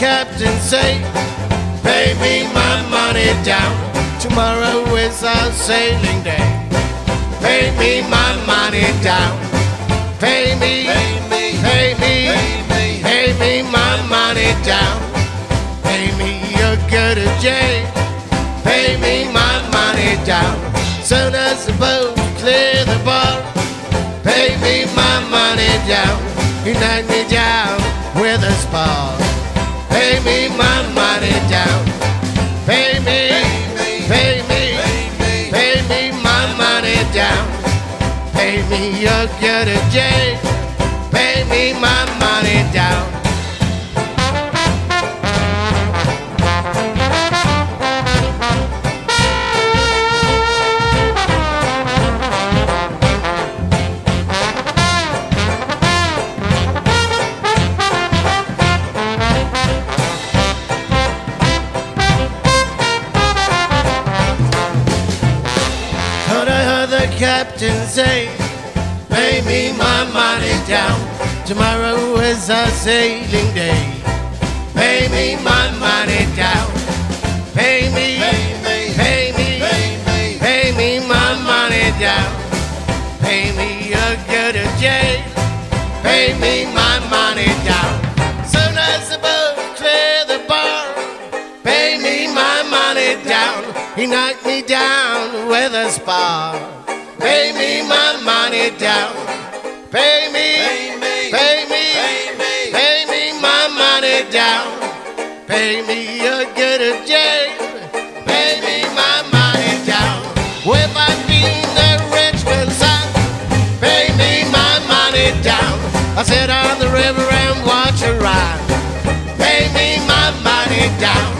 captain say, pay me my money down. Tomorrow is our sailing day. Pay me my money down. Pay me, pay me, pay me, pay me pay me my money down. Pay me a good J. Pay me my money down. Soon as the boat clear the bar, pay me my money down. Knock me down with a spar. Pay me my money down. Pay me, pay me, pay me my money down. Pay me a good J. Pay me my money down. The captain say, Pay me my money down. Tomorrow is our sailing day. Pay me my money down. Pay me, pay me, pay me pay me, pay me my money down. Pay me a good J. Pay me my money down. Soon as the boat clear the bar, pay me my money down. He knocked me down with a spar. Pay me my money down. Pay me, pay me, pay me my money down. Pay me a good J. Pay me my money down. If I've been the rich son, pay me my money down. I sit on the river and watch her ride. Pay me my money down.